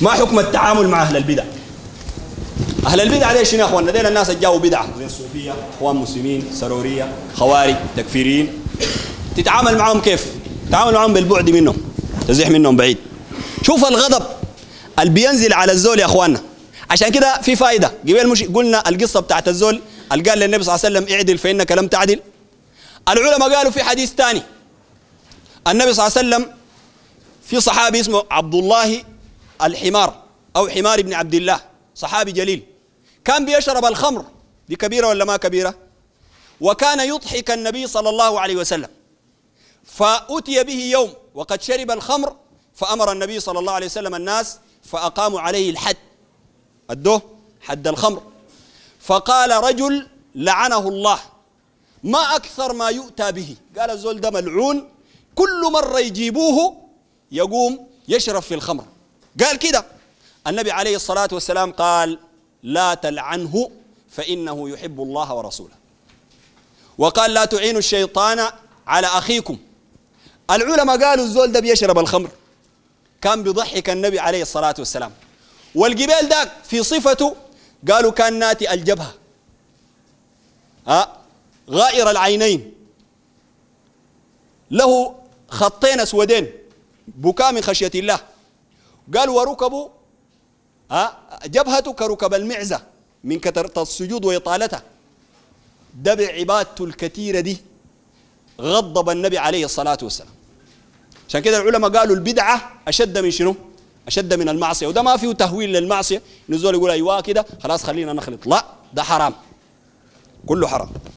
ما حكم التعامل مع أهل البدع؟ أهل البدع شنو يا أخوانا ديل الناس جاوا بدعة. زي الصوفية إخوان مسلمين سرورية خوارج تكفيريين. تتعامل معهم كيف؟ تتعامل معهم بالبعد منهم تزيح منهم بعيد. شوف الغضب اللي بينزل على الزول يا أخوانا عشان كده في فائدة قبل مش قلنا القصة بتاعت الزول اللي قال للنبي صلى الله عليه وسلم اعدل فإنك لم تعدل. العلماء قالوا في حديث ثاني النبي صلى الله عليه وسلم في صحابي اسمه عبد الله الحمار أو حمار بن عبد الله صحابي جليل. كان بيشرب الخمر دي كبيرة ولا ما كبيرة؟ وكان يضحك النبي صلى الله عليه وسلم. فأتي به يوم وقد شرب الخمر فأمر النبي صلى الله عليه وسلم الناس فأقاموا عليه الحد. أدوه؟ حد الخمر. فقال رجل لعنه الله. ما أكثر ما يؤتى به. قال الزول ده ملعون. كل مرة يجيبوه يقوم يشرب في الخمر. قال كده. النبي عليه الصلاة والسلام قال لا تلعنه فإنه يحب الله ورسوله. وقال لا تعينوا الشيطان على أخيكم. العلماء قالوا الزول ده بيشرب الخمر. كان بيضحك النبي عليه الصلاة والسلام. والجبال ذاك في صفته قالوا كان ناتي الجبهة. ها غائر العينين. له خطين أسودين بكاء من خشية الله. قال وركبه ها جبهته كركب المعزة من كثرة السجود وإطالته ده بعبادته الكثيرة دي غضب النبي عليه الصلاة والسلام. عشان كده العلماء قالوا البدعة أشد من شنو؟ أشد من المعصية. وده ما فيه تهويل للمعصية. نزول يقول أيوة كده خلاص خلينا نخلط. لا ده حرام. كله حرام.